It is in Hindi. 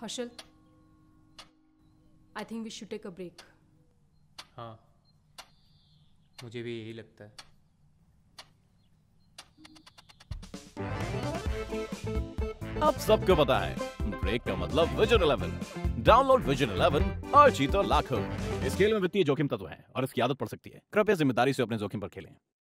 Harshal I think we should take a break हाँ मुझे भी यही लगता है। अब सबको पता है ब्रेक का मतलब विजन 11 डाउनलोड विजन 11 और जीतो लाखों। इस खेल में वित्तीय जोखिम तत्व है और इसकी आदत पड़ सकती है। कृपया ज़िम्मेदारी से अपने जोखिम पर खेलें।